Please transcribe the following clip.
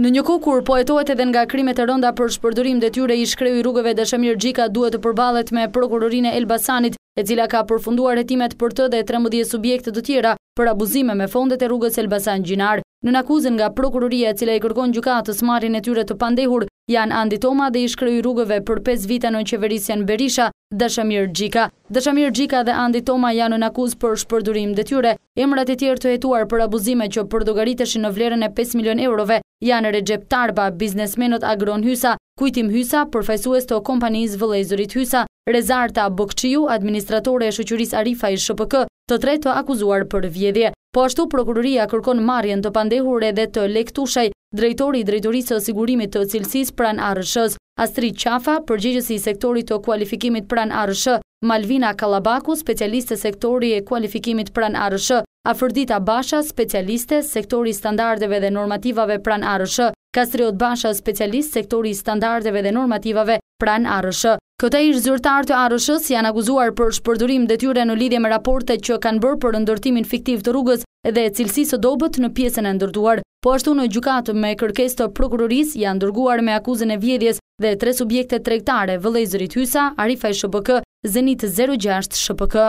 Në një kohë kur po hetohet edhe nga krimet e rënda për shpërdorim detyre, ish-kreu i rrugëve Dashamir Xhika duhet të përballet me Prokurorinë e Elbasanit, e cila ka përfunduar hetimet për të dhe trembëdhjetë subjekte të tjera për abuzime me fondet e rrugës Elbasan-Gjinar. Nën akuzën nga Prokuroria e cila i kërkon gjykatës marrjen e tyre të pandehur, janë Andi Toma dhe ish-kreu i rrugëve për pesë vite në qeverisjen Berisha, Dashamir Xhika. Dashamir Xhika dhe Andi Toma janë nën akuzë për shpërdorim detyre. Emrat e tjerë të hetuar për abuzime që përllogariteshin në vlerën e pesë milionë eurove janë Rexhep Tarba, biznesmenët Agron Hysa, Kujtim Hysa, përfaqësues të kompanisë Vëllezërit Hysa, Rezarta Bokçiu, administratore e shoqërisë Arifaj SHPK, të tre të akuzuar për vjedhje. Po ashtu, prokuroria kërkon marrjen të pandehur edhe të Lekë Tushaj, Drejtori i Drejtorisë së Sigurimit të Cilësisë pranë ARRSH-së, Astrit Qafa, përgjegjësi i Sektorit të Kualifikimit pranë ARRSH, Malvina Kallabaku, specialiste Sektori i Kualifikimit pranë ARRSH, Afërdita Basha, specialiste, Sektori i Standardeve dhe Normativave pranë ARRSH, Kastriot Basha, specialist, Sektori i Standardeve dhe Normativave pranë ARSH. Këta ish-zyrtarë të ARRSH-së janë akuzuar për shpërdorim detyre në lidhje me raporte që kanë bërë për ndërtimin fiktiv të rrugës dhe cilësisë së dobët në pjesën e ndërtuar. Po ashtu në gjykatë me kërkesë të prokurorisë janë dërguar me akuzën e vjedhjes dhe tre subjekte tregtare, vëllezërit Hysa, Arifaj SHPK, Zenit zero gjashtë SHPK.